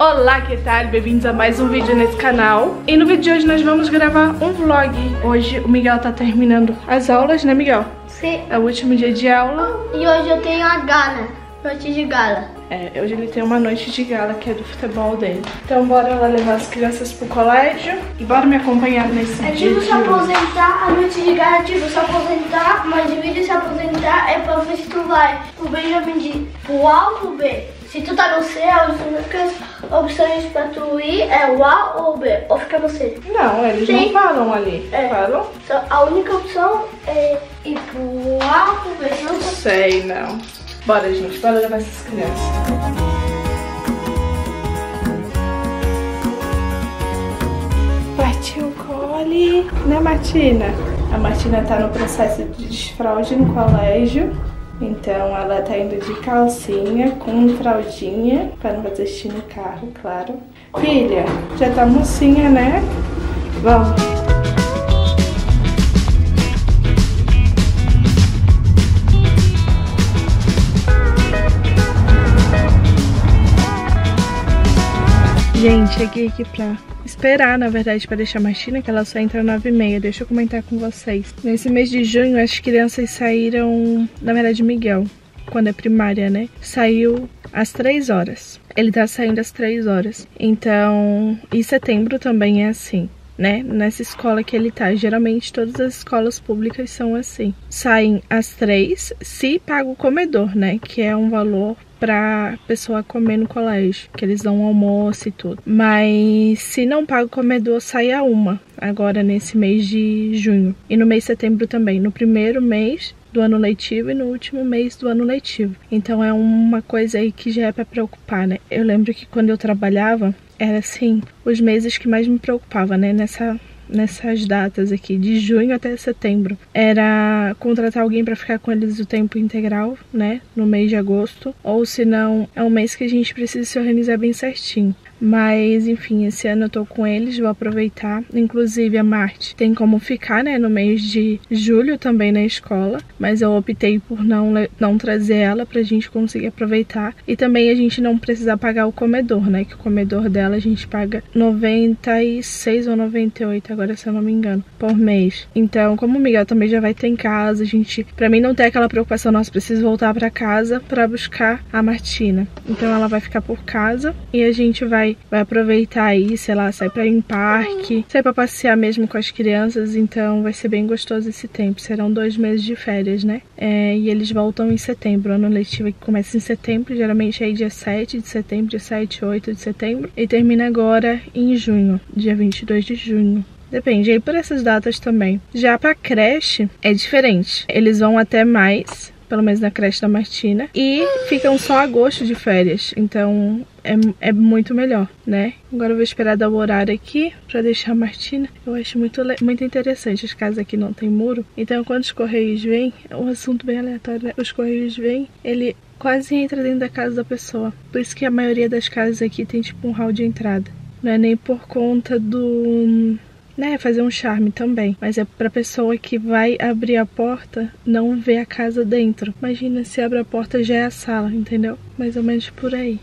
Olá, que tal? Bem-vindos a mais um vídeo nesse canal. E no vídeo de hoje nós vamos gravar um vlog. Hoje o Miguel tá terminando as aulas, né, Miguel? Sim. É o último dia de aula. E hoje eu tenho a gala, noite de gala. É, hoje ele tem uma noite de gala, que é do futebol dele. Então bora lá levar as crianças pro colégio. E bora me acompanhar nesse É dia tipo de se aposentar, a noite de gala é tipo se aposentar, mas em vez de se aposentar é pra ver se tu vai pro Benjamin de pro A ou pro B. Se tu tá no C, as únicas opções pra tu ir é o A ou o B, ou fica no C. Não, eles Sim. não falam ali. É. Falam? Só a única opção é ir pro A ou pro B, Não sei, não. Bora, gente. Bora levar essas crianças. Partiu o cole, né, Martina? A Martina tá no processo de desfraude no colégio. Então ela tá indo de calcinha com fraldinha para não fazer xixi no carro, claro. Filha, já tá mocinha, né? Vamos. Gente, cheguei aqui pra esperar, na verdade, pra deixar a Martina, que ela só entra às 9h30. Deixa eu comentar com vocês. Nesse mês de junho, as crianças saíram, na verdade, Miguel, quando é primária, né? Saiu às 3 horas. Ele tá saindo às 3 horas. Então, em setembro também é assim. Né? Nessa escola que ele tá. Geralmente todas as escolas públicas são assim. Saem às três, se paga o comedor, né? Que é um valor pra pessoa comer no colégio, que eles dão almoço e tudo. Mas se não paga o comedor, sai a uma, agora nesse mês de junho. E no mês de setembro também, no primeiro mês do ano letivo e no último mês do ano letivo. Então é uma coisa aí que já é pra preocupar, né? Eu lembro que quando eu trabalhava, era assim, os meses que mais me preocupava, né? Nessa nessas datas aqui, de junho até setembro, era contratar alguém para ficar com eles o tempo integral, né, no mês de agosto, ou se não, é um mês que a gente precisa se organizar bem certinho. Mas, enfim, esse ano eu tô com eles, vou aproveitar. Inclusive, a Marte tem como ficar, né, no mês de julho também na escola. Mas eu optei por não, não trazer ela pra gente conseguir aproveitar. E também a gente não precisar pagar o comedor, né, que o comedor dela a gente paga 96 ou 98, agora se eu não me engano, por mês. Então, como o Miguel também já vai ter em casa, a gente, pra mim não ter aquela preocupação, nossa, preciso voltar pra casa pra buscar a Martina. Então ela vai ficar por casa e a gente vai vai aproveitar aí, sei lá, sair pra ir em parque, sair pra passear mesmo com as crianças, então vai ser bem gostoso esse tempo. Serão dois meses de férias, né? É, e eles voltam em setembro, ano letivo que começa em setembro, geralmente é aí dia 7 de setembro, dia 7, 8 de setembro, e termina agora em junho, dia 22 de junho. Depende, aí por essas datas também. Já pra creche é diferente. Eles vão até mais, pelo menos na creche da Martina, e ficam só agosto de férias. Então é, é muito melhor, né? Agora eu vou esperar dar o horário aqui pra deixar a Martina. Eu acho muito, muito interessante. As casas aqui não tem muro. Então quando os correios vêm, é um assunto bem aleatório, né? Os correios vêm, ele quase entra dentro da casa da pessoa. Por isso que a maioria das casas aqui tem tipo um hall de entrada. Não é nem por conta do né, fazer um charme também, mas é pra pessoa que vai abrir a porta não ver a casa dentro. Imagina se abre a porta já é a sala, entendeu? Mais ou menos por aí.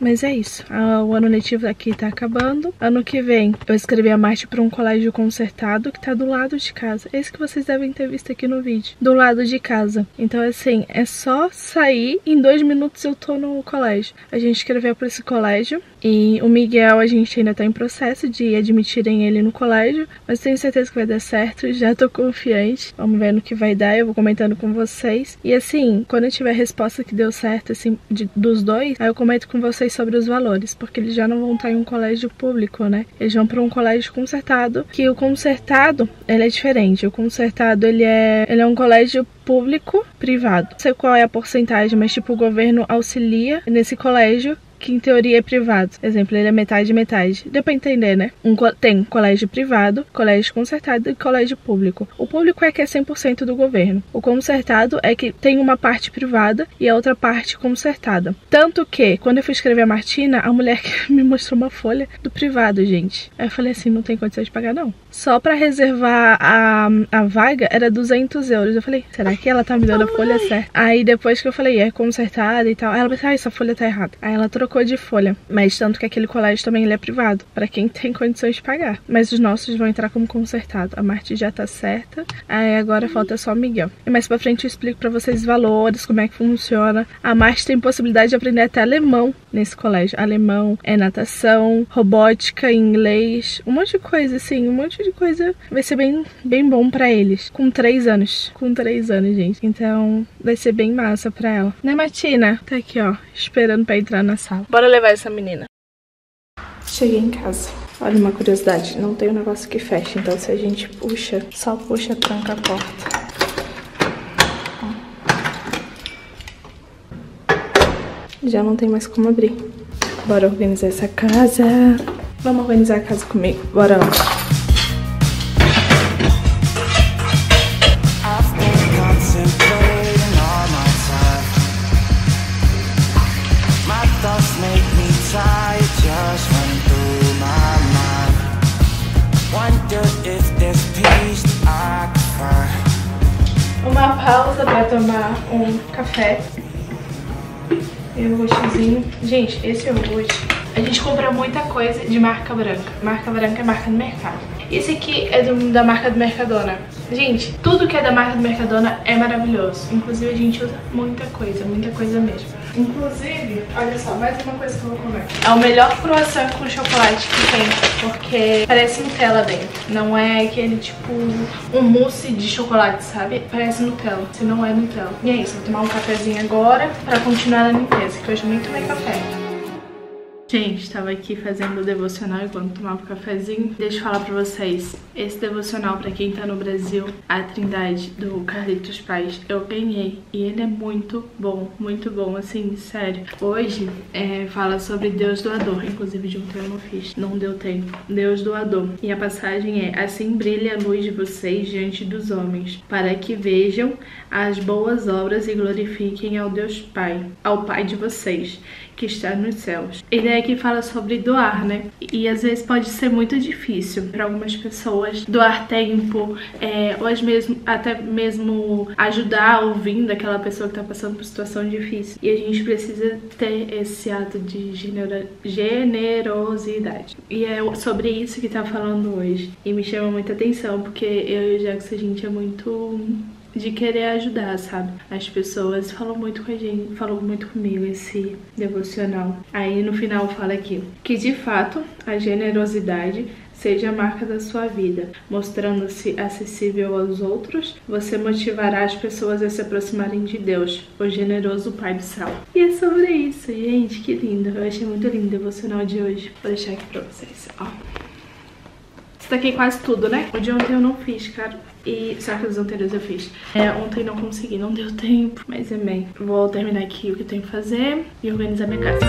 Mas é isso. Ah, O ano letivo aqui tá acabando. Ano que vem eu escrevi a Marte para um colégio concertado que tá do lado de casa. Esse que vocês devem ter visto aqui no vídeo. Do lado de casa. Então, assim, é só sair. Em dois minutos eu tô no colégio. A gente escreveu para esse colégio. E o Miguel, a gente ainda tá em processo de admitirem ele no colégio. Mas tenho certeza que vai dar certo. Já tô confiante. Vamos ver no que vai dar. Eu vou comentando com vocês. E assim, quando eu tiver a resposta que deu certo, assim, de- dos dois, aí eu comento com vocês sobre os valores, porque eles já não vão estar em um colégio público, né? Eles vão para um colégio concertado, que o concertado, ele é diferente. O concertado, ele é, ele é um colégio público privado. Não sei qual é a porcentagem, mas tipo o governo auxilia nesse colégio que em teoria é privado. Exemplo, ele é metade metade. Deu pra entender, né? Um, tem colégio privado, colégio concertado e colégio público. O público é que é 100% do governo. O concertado é que tem uma parte privada e a outra parte concertada. Tanto que, quando eu fui escrever a Martina, a mulher que me mostrou uma folha do privado, gente. Aí eu falei assim, não tem condição de pagar não. Só pra reservar a, a vaga era 200 euros. Eu falei, será que ela tá me dando a folha certa? Aí depois que eu falei, é consertada e tal, aí ela pensou, ah, essa folha tá errada. Aí ela trocou trocou de folha, mas tanto que aquele colégio também ele é privado, para quem tem condições de pagar. Mas os nossos vão entrar como consertado. A Marte já tá certa, aí agora falta só o Miguel. E mais pra frente eu explico para vocês valores, como é que funciona. A Marte tem possibilidade de aprender até alemão nesse colégio. Alemão, é natação, robótica, inglês, um monte de coisa, assim, um monte de coisa. Vai ser bem, bem bom para eles. Com três anos. Com três anos, gente. Então vai ser bem massa pra ela. Né, Martina? Tá aqui, ó, esperando pra entrar na sala. Bora levar essa menina. Cheguei em casa. Olha uma curiosidade, não tem um negócio que fecha, então se a gente puxa, só puxa, tranca a porta. Já não tem mais como abrir. Bora organizar essa casa. Vamos organizar a casa comigo. Bora lá. Café iogurtezinho. Gente, esse iogurte, a gente compra muita coisa de marca branca. Marca branca é marca do mercado. Esse aqui é do, da marca do Mercadona. Gente, tudo que é da marca do Mercadona é maravilhoso. Inclusive, a gente usa muita coisa, muita coisa mesmo. Inclusive, olha só, mais uma coisa que eu vou comer. É o melhor croissant com chocolate que tem, porque parece Nutella dentro. Não é aquele tipo um mousse de chocolate, sabe? Parece Nutella, se não é Nutella. E é isso, vou tomar um cafezinho agora pra continuar a limpeza, que hoje nem tomei café. Gente, estava aqui fazendo o devocional enquanto tomava o cafezinho. Deixa eu falar pra vocês, esse devocional pra quem tá no Brasil, a Trindade do Carlitos Paz, eu ganhei. E ele é muito bom, muito bom, assim, sério. Hoje é, fala sobre Deus doador, inclusive de um eu não fiz, não deu tempo. Deus doador. E a passagem é, assim brilha a luz de vocês diante dos homens, para que vejam as boas obras e glorifiquem ao Deus Pai, ao Pai de vocês que está nos céus. Ele é que fala sobre doar, né? E às vezes pode ser muito difícil para algumas pessoas doar tempo, é, ou às mesmo, até mesmo ajudar ouvindo aquela pessoa que está passando por situação difícil. E a gente precisa ter esse ato de generosidade. E é sobre isso que tá falando hoje. E me chama muita atenção, porque eu e o Jackson, a gente é muito de querer ajudar, sabe? As pessoas falam muito com a gente, falam muito comigo esse devocional. Aí no final fala aqui que de fato a generosidade seja a marca da sua vida, mostrando-se acessível aos outros, você motivará as pessoas a se aproximarem de Deus, o generoso Pai do céu. E é sobre isso, gente, que lindo. Eu achei muito lindo o devocional de hoje. Vou deixar aqui pra vocês, ó. Destaquei quase tudo, né? O de ontem eu não fiz, cara. E só que os anteriores eu fiz. É, ontem não consegui, não deu tempo. Mas amém. Vou terminar aqui o que eu tenho que fazer e organizar minha casa.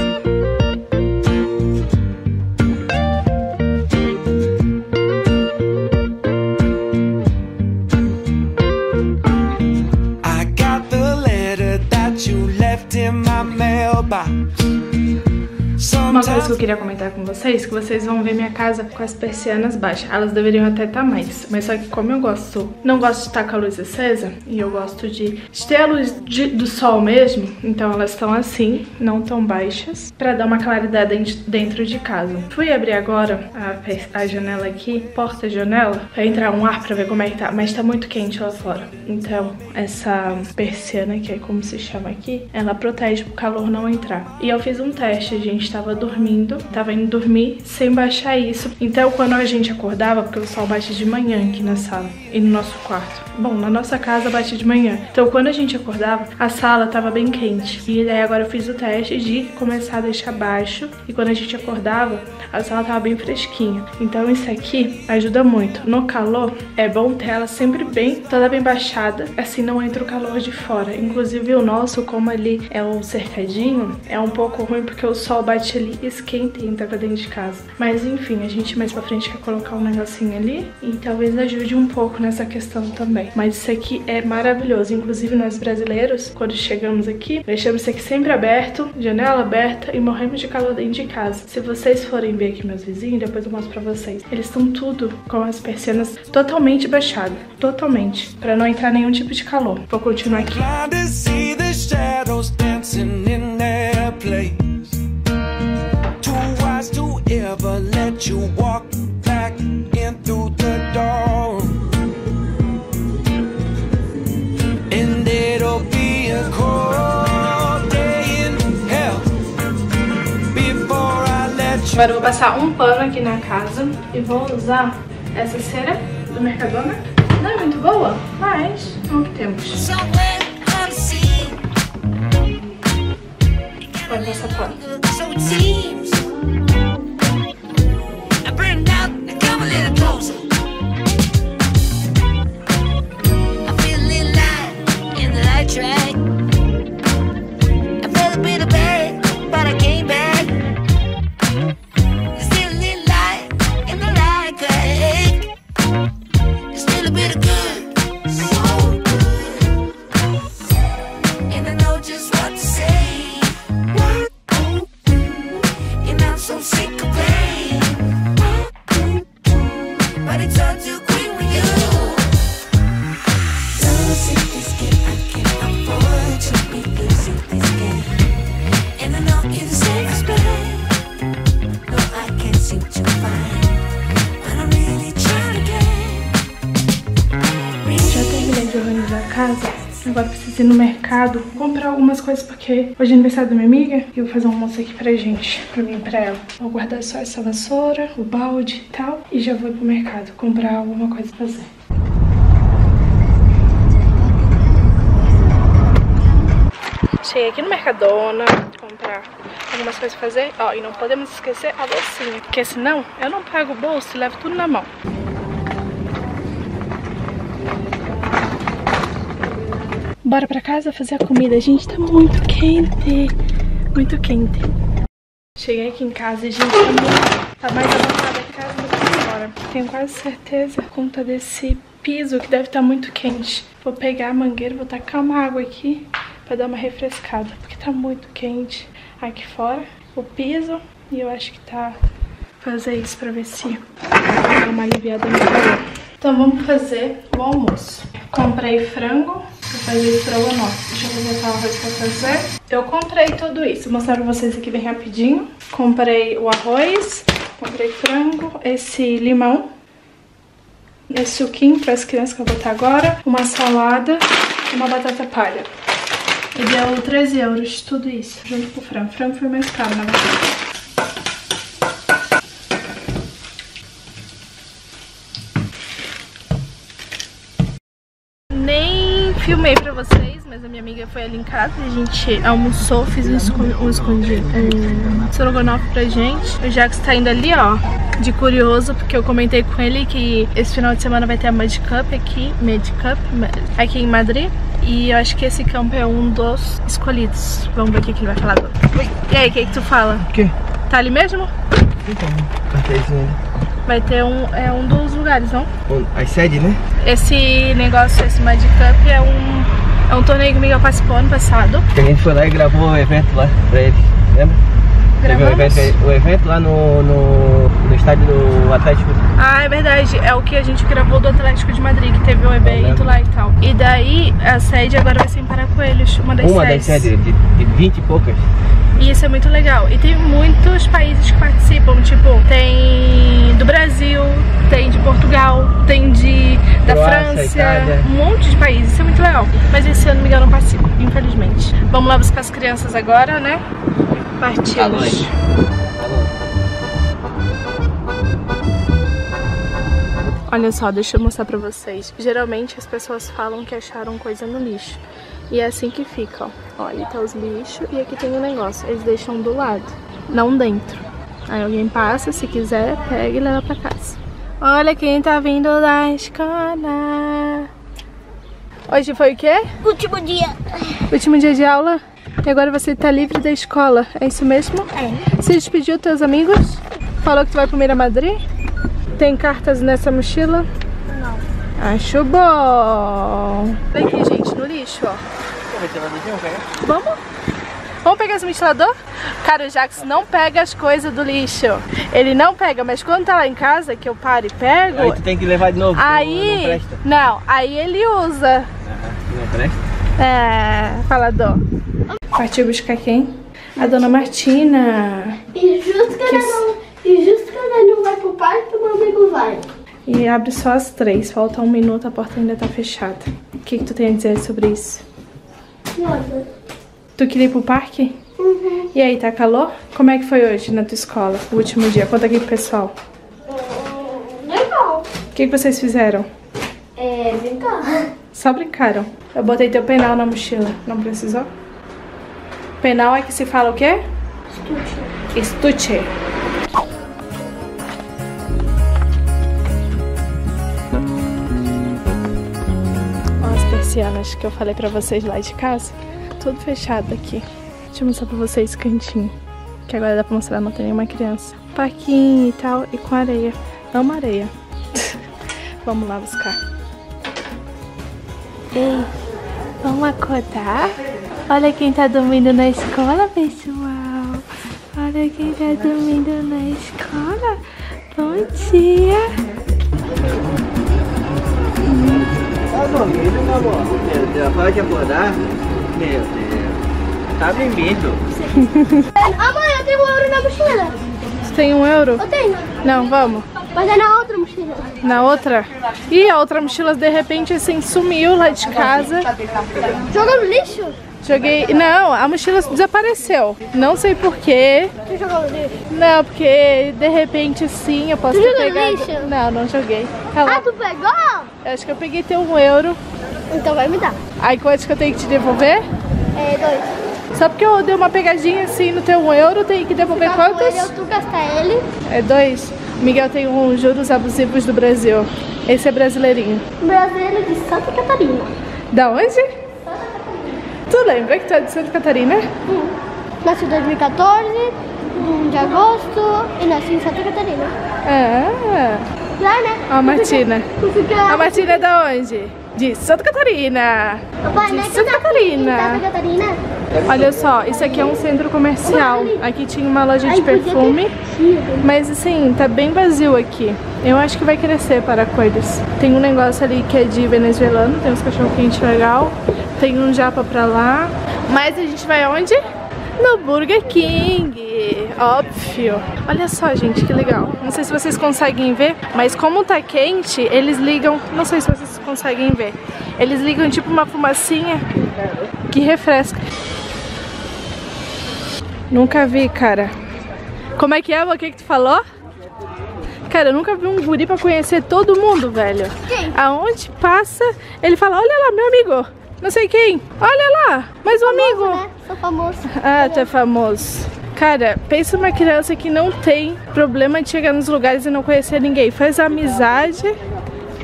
I got the letter that you left in my mailbox uma coisa que eu queria comentar com vocês, que vocês vão ver minha casa com as persianas baixas. Elas deveriam até estar tá mais, mas só que como eu gosto, não gosto de estar com a luz acesa, e eu gosto de, de ter a luz de, do sol mesmo, então elas estão assim, não tão baixas, pra dar uma claridade dentro de casa. Fui abrir agora a, a janela aqui, porta-janela, pra entrar um ar pra ver como é que tá, mas tá muito quente lá fora. Então, essa persiana, que é como se chama aqui, ela protege pro calor não entrar. E eu fiz um teste, a gente tava dormindo, tava indo dormir sem baixar isso. Então quando a gente acordava, porque o sol bate de manhã aqui na sala e no nosso quarto. Bom, na nossa casa bate de manhã. Então quando a gente acordava, a sala tava bem quente. E aí agora eu fiz o teste de começar a deixar baixo. E quando a gente acordava, a sala tava bem fresquinha. Então isso aqui ajuda muito. No calor, é bom ter ela sempre bem, toda bem baixada. Assim não entra o calor de fora. Inclusive o nosso, como ali é o cercadinho, é um pouco ruim porque o sol bate ali esquenta e entra pra dentro de casa. Mas enfim, a gente mais pra frente quer colocar um negocinho ali e talvez ajude um pouco nessa questão também. Mas isso aqui é maravilhoso. Inclusive nós brasileiros, quando chegamos aqui, deixamos isso aqui sempre aberto, janela aberta e morremos de calor dentro de casa. Se vocês forem ver aqui meus vizinhos, depois eu mostro pra vocês. Eles estão tudo com as persianas totalmente baixadas. Totalmente. Pra não entrar nenhum tipo de calor. Vou continuar aqui. You walk back in through the door. And it'll be a cold day in hell before I let you. Agora eu vou passar um pano aqui na casa e vou usar essa cera do Mercadona. Não é muito boa, mas é o que temos. Pode passar pano. Mercado comprar algumas coisas porque hoje é aniversário da minha amiga e eu vou fazer um almoço aqui pra gente, pra mim e pra ela. Vou guardar só essa vassoura, o balde e tal e já vou pro mercado comprar alguma coisa pra fazer. Cheguei aqui no Mercadona, comprar algumas coisas pra fazer. Ó, e não podemos esquecer a bolsinha, porque senão eu não pago o bolso e levo tudo na mão. Bora pra casa fazer a comida. Gente, tá muito quente. Muito quente. Cheguei aqui em casa e, gente, tá, muito, tá mais avançada a casa do que fora. Tenho quase certeza, por conta desse piso que deve estar muito quente. Vou pegar a mangueira, vou tacar uma água aqui pra dar uma refrescada, porque tá muito quente aqui fora. O piso, e eu acho que tá... Fazer isso pra ver se dá uma aliviada no calor. Então vamos fazer o almoço. Comprei frango, vou fazer estrogonofe. Deixa eu ver qual arroz pra fazer. Eu comprei tudo isso, vou mostrar pra vocês aqui bem rapidinho. Comprei o arroz, comprei frango, esse limão, esse suquinho para as crianças que eu vou botar agora, uma salada e uma batata palha. E deu 13 euros, tudo isso, junto com o frango. O frango foi mais caro, na verdade. Nem filmei pra vocês, mas a minha amiga foi ali em casa e a gente almoçou, fiz um, esco um escondido, um pra gente. O Jax tá indo ali, ó, de curioso, porque eu comentei com ele que esse final de semana vai ter a Mud Cup aqui, Mid Cup, aqui em Madrid. E eu acho que esse campo é um dos escolhidos. Vamos ver o que, que ele vai falar agora. E aí, o que, que tu fala? O quê? Tá ali mesmo? Então, carteizinho. Vai ter um, é um dos lugares, não? As sedes, né? Esse negócio, esse Mud Cup é um, é um torneio que o Miguel participou ano passado. Que a gente foi lá e gravou o evento lá pra eles, lembra? Teve um Gravamos? evento, o evento lá no, no, no estádio do Atlético. Ah, é verdade. É o que a gente gravou do Atlético de Madrid, que teve um evento lá e tal. E daí, a sede agora vai ser em Paracoelhos, uma das Uma das sedes. sedes, de, de 20 e poucas. E isso é muito legal. E tem muitos países que participam, tipo, tem do Brasil, tem de Portugal, tem de da Croácia, França, Itália. um monte de países. Isso é muito legal. Mas esse ano Miguel não participa, infelizmente. Vamos lá buscar as crianças agora, né? Partimos. Olha só, deixa eu mostrar pra vocês. Geralmente as pessoas falam que acharam coisa no lixo. E é assim que fica, ó. Ó, ali tá os lixos e aqui tem o negócio. Eles deixam do lado, não dentro. Aí alguém passa, se quiser, pega e leva pra casa. Olha quem tá vindo da escola. Hoje foi o quê? Último dia. Último dia de aula? E agora você tá livre da escola, é isso mesmo? É. Você despediu teus amigos? Falou que tu vai pro Mira Madrid? Tem cartas nessa mochila? Não. Acho bom. Vem aqui, gente, no lixo, ó. Vamos? Vamos pegar esse ventilador? Cara, o Jax não pega as coisas do lixo. Ele não pega, mas quando tá lá em casa, que eu paro e pego, Aí tu tem que levar de novo. aí... Não presta. Não, aí ele usa. Aham, Não presta. É, falador. Partiu buscar quem? A dona Martina. E justo que, ela não. E justo não vai vai. E abre só às três. Falta um minuto, a porta ainda tá fechada. O que, que tu tem a dizer sobre isso? Nada. Tu queria ir pro parque? Uhum. E aí, tá calor? Como é que foi hoje na tua escola, o último dia? Conta aqui pro pessoal. Hum, Legal. O que, que vocês fizeram? É, brincar. Só brincaram. Eu botei teu penal na mochila. Não precisou? Penal é que se fala o quê? Estuche. Ó as persianas que eu falei pra vocês lá de casa. Tudo fechado aqui. Deixa eu mostrar pra vocês o cantinho. Que agora dá pra mostrar, não tem nenhuma criança. Parquinho e tal, e com areia. Amo areia. Vamos lá buscar. Ei, vamos acordar? Olha quem tá dormindo na escola, pessoal. Olha quem tá dormindo na escola. Bom dia. Tá dormindo, meu amor? Meu Deus, pode acordar? Meu Deus. Tá dormindo. Ah, mãe, eu tenho um euro na mochila. Você tem um euro? Eu tenho. Não, vamos. Mas é na outra mochila. Na outra? Ih, a outra mochila de repente assim sumiu lá de casa. Jogou no lixo? Joguei. Não, a mochila desapareceu. Não sei porquê. Tu jogou no lixo? Não, porque de repente sim, eu posso Tu ter pegado. lixo? Não, não joguei. Lá. Ah, tu pegou? Eu acho que eu peguei teu um euro. Então vai me dar. Aí quanto que eu tenho que te devolver? É, dois. Só porque eu dei uma pegadinha assim no teu um euro, eu tenho que devolver Ficar com quantos? ele, ou tu gastar ele. É dois. Miguel tem um juros abusivos do Brasil. Esse é brasileirinho. Brasileiro de Santa Catarina. Da onde? Tu lembra que tu é de Santa Catarina? Hum. Nasci em 2014, 1 de agosto, e nasci em Santa Catarina. Ah, Lá, né? a Martina. Fica... A Martina é da onde? De Santa Catarina. Papai, de né? Santa Catarina. Santa Catarina? Olha só, isso aqui é um centro comercial. Aqui tinha uma loja de perfume. Mas assim, tá bem vazio aqui. Eu acho que vai crescer para coisas. Tem um negócio ali que é de venezuelano, tem uns cachorro quente legal. Tem um japa pra lá. Mas a gente vai aonde? No Burger King, óbvio. Olha só, gente, que legal. Não sei se vocês conseguem ver, mas como tá quente, eles ligam. Não sei se vocês conseguem ver. Eles ligam tipo uma fumacinha que refresca. Nunca vi, cara. Como é que é? O que que tu falou? Cara, eu nunca vi um guri pra conhecer todo mundo, velho. Quem? Aonde passa, ele fala, olha lá, meu amigo. Não sei quem. Olha lá, mais um amigo. Famoso, né? Sou famoso. Ah, tu é famoso. Cara, pensa uma criança que não tem problema de chegar nos lugares e não conhecer ninguém. Faz amizade.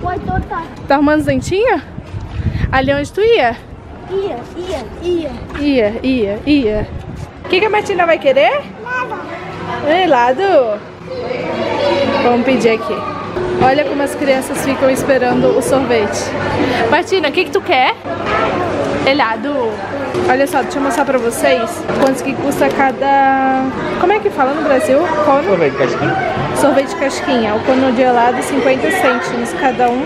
O Heitor tá. Arrumando os dentinhos? Ali onde tu ia? Ia, ia, ia. Ia, ia, ia. O que, que a Martina vai querer? Helado. Vamos pedir aqui. Olha como as crianças ficam esperando o sorvete. Martina, o que, que tu quer? Helado. Olha só, deixa eu mostrar pra vocês quanto que custa cada... Como é que fala no Brasil? Cono? Sorvete casquinha. Sorvete casquinha. O cono de helado, 50 cêntimos cada um.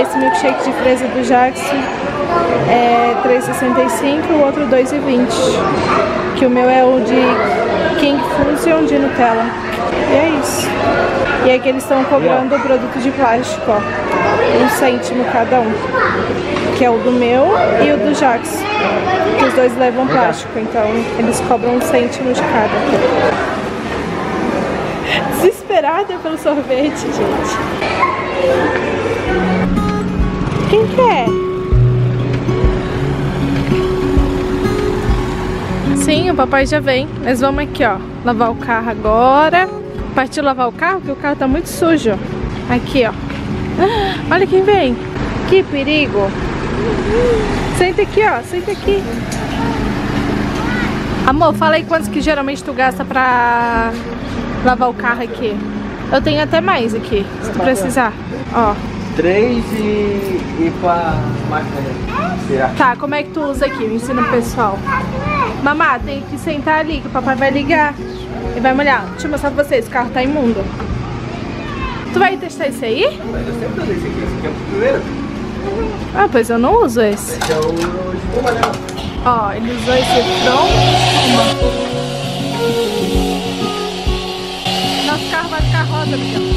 Esse milkshake de fresa do Jackson é 3,65 o outro 2,20. Que o meu é o de King Fusion de Nutella. E é isso. E aqui eles estão cobrando o produto de plástico, ó. Um cêntimo cada um. Que é o do meu e o do Jackson. Que os dois levam plástico, então eles cobram um cêntimo de cada. Desesperada pelo sorvete, gente. Quem quer? Sim, o papai já vem. Mas vamos aqui, ó. Lavar o carro agora. Partiu lavar o carro, porque o carro tá muito sujo. Aqui, ó. Olha quem vem. Que perigo. Senta aqui, ó. Senta aqui. Amor, fala aí quantos que geralmente tu gasta pra lavar o carro aqui. Eu tenho até mais aqui, se tu precisar. Ó. Três e, e pra máquina tirar. Tá, como é que tu usa aqui? Me ensina pro pessoal. Mamá, tem que sentar ali, que o papai vai ligar e vai molhar. Deixa eu mostrar pra vocês, o carro tá imundo. Tu vai testar esse aí? Eu sempre usei esse aqui, esse aqui é o primeiro. Ah, pois eu não uso esse. Esse é o de espuma, né? Ó, ele usou esse front. Nosso carro vai ficar rosa, Miguel.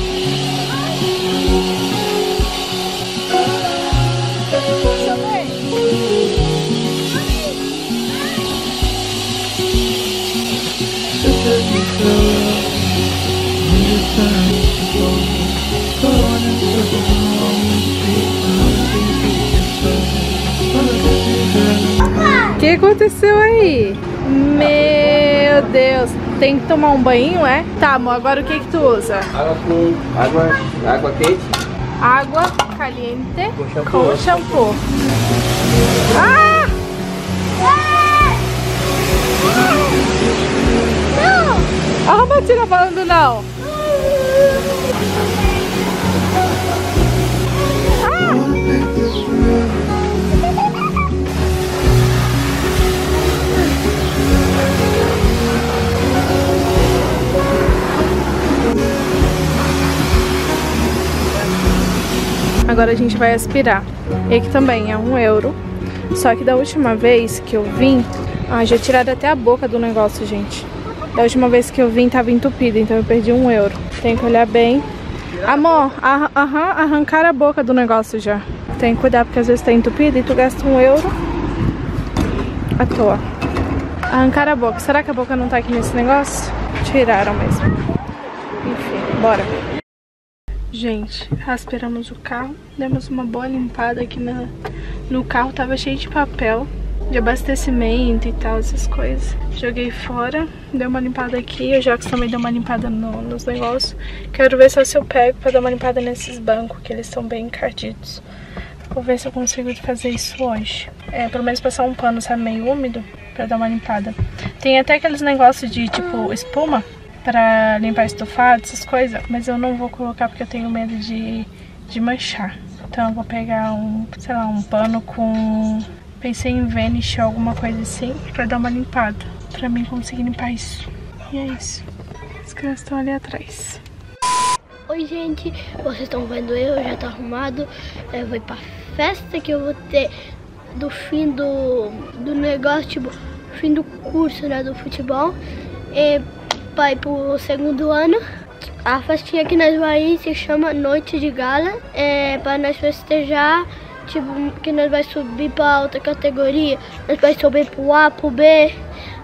Aconteceu aí? Meu Deus. Tem que tomar um banho, é? Tá, amor, agora o que que tu usa? Água com água, água quente. Água caliente Com shampoo. com shampoo. Ah! Não! A Matina falando não. Agora a gente vai aspirar. E aqui também é um euro. Só que da última vez que eu vim, ah, já tiraram até a boca do negócio, gente. Da última vez que eu vim tava entupido, então eu perdi um euro. Tem que olhar bem. Amor, aham, arrancaram a boca do negócio já. Tem que cuidar porque às vezes tá entupido e tu gasta um euro à toa. Arrancaram a boca. Será que a boca não tá aqui nesse negócio? Tiraram mesmo. Enfim, bora. Gente, aspiramos o carro, demos uma boa limpada aqui na, no carro, tava cheio de papel, de abastecimento e tal, essas coisas. Joguei fora, dei uma limpada aqui, o Jacques também deu uma limpada no- nos negócios. Quero ver só se eu pego pra dar uma limpada nesses bancos, que eles estão bem encardidos. Vou ver se eu consigo fazer isso hoje. É, pelo menos passar um pano, sabe, meio úmido, pra dar uma limpada. Tem até aqueles negócios de, tipo, espuma, pra limpar estofado, essas coisas, mas eu não vou colocar porque eu tenho medo de, de manchar. Então eu vou pegar um, sei lá, um pano com. Pensei em Vanish ou alguma coisa assim pra dar uma limpada. Pra mim conseguir limpar isso. E é isso. As crianças estão ali atrás. Oi, gente. Vocês estão vendo eu, já tá arrumado. Eu vou ir pra festa que eu vou ter do fim do, do negócio, tipo, fim do curso, né, do futebol. E vai pro segundo ano. A festinha que nós vai se chama Noite de Gala. É pra nós festejar, tipo, que nós vai subir pra outra categoria. Nós vai subir pro A, pro B,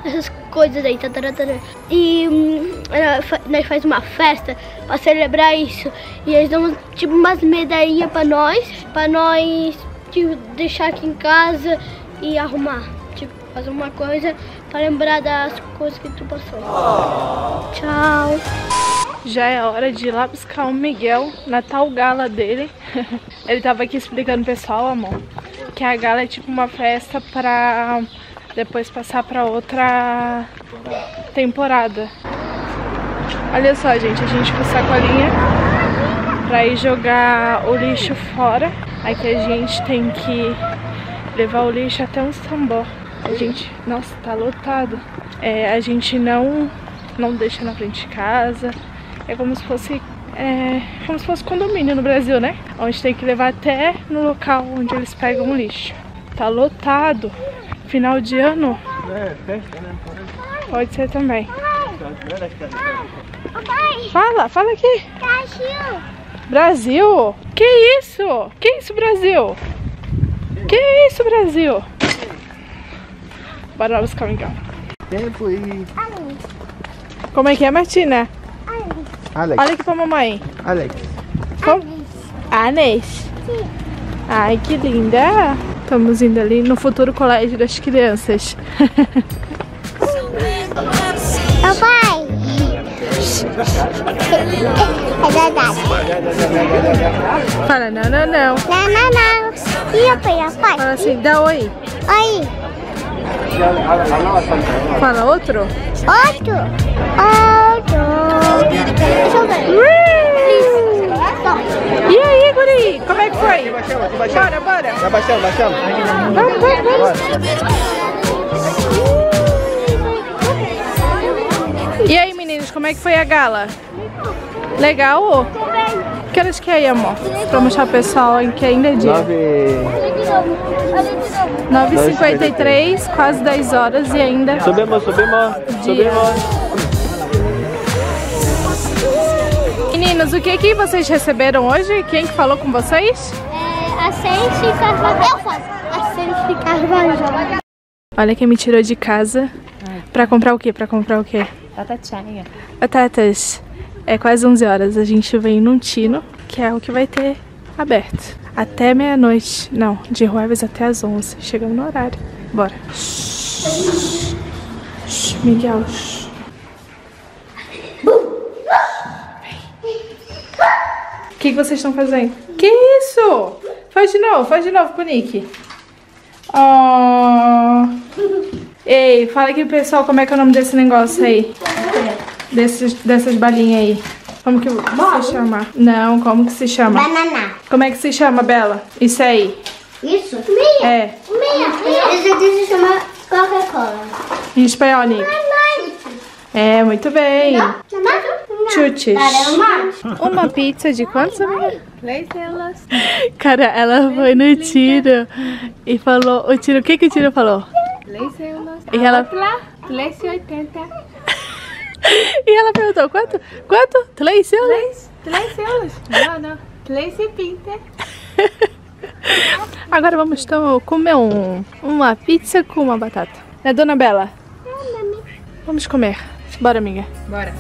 essas coisas aí. Tá. E hum, nós faz uma festa pra celebrar isso. E eles dão tipo umas medalhinhas pra nós, pra nós tipo, deixar aqui em casa e arrumar. Tipo, fazer uma coisa pra lembrar das coisas que tu passou. Tchau. Já é hora de ir lá buscar o Miguel na tal gala dele. Ele tava aqui explicando pessoal, amor, que a gala é tipo uma festa pra depois passar pra outra temporada. Olha só, gente, a gente com sacolinha pra ir jogar o lixo fora. Aqui a gente tem que levar o lixo até um tambor. A gente, nossa, tá lotado. É, a gente não não deixa na frente de casa. É como se fosse é, como se fosse condomínio no Brasil, né? Onde tem que levar até no local onde eles pegam o lixo. Tá lotado. Final de ano pode ser também. Fala, fala aqui. cachorro. Brasil? Que isso? Que isso, Brasil? Que isso, Brasil? Buscar o Miguel. Tempo e. Como é que é, Martina? Alex. Olha aqui pra mamãe. Alex. Como? Anês. Ai, que linda. Estamos indo ali no futuro colégio das crianças. Papai. É verdade. Fala, não, não, não. Não, não, não. E eu pegar, pai? Fala assim, dá oi. Aí. Fala outro. Outro. Outro. Deixa eu ver. E aí, guri? Como é que foi? Bora, bora. Vai baixando, baixando. Vamos, vamos, vamos. E aí, meninos, como é que foi a gala? Legal? Que horas que é aí, amor? Pra mostrar pro pessoal em que ainda é dia. Nove. Olha de novo. 9h53, quase 10 horas e ainda. Subimos, subimos. Subimos. Meninos, Meninas, o que que vocês receberam hoje? Quem que falou com vocês? É, Ascente Carvalho. Eu faço. Carvalho. Olha quem me tirou de casa. Pra comprar o quê? Pra comprar o quê? Batatinha. Batatas. É quase 11 horas. A gente vem num tino, que é o que vai ter aberto. Até meia-noite. Não, de Rueves até as 11. Chegamos no horário. Bora. Miguel. O que, que vocês estão fazendo? Que isso? Faz de novo, faz de novo com o Nick. Oh. Ei, fala aqui pro pessoal como é que é o nome desse negócio aí. Desses, dessas balinhas aí. Como que se chama? Não, como que se chama? Banana. Como é que se chama, Bela? Isso aí. Isso? Meia. É. Meia. Esse aqui se chama Coca-Cola. Em espanhol, Nick. É, muito bem. Chutes. Uma pizza de quantos? Três euros. Cara, ela foi no tiro e falou. O tiro, o que que o tiro falou? Três euros. E ela, Lá, três e ela perguntou: quanto? Quanto? Três euros? Três, três euros. Não, não. Três e vinte. Agora vamos então, comer um, uma pizza com uma batata. Né, dona Bela? Vamos comer. Bora, amiga. Bora.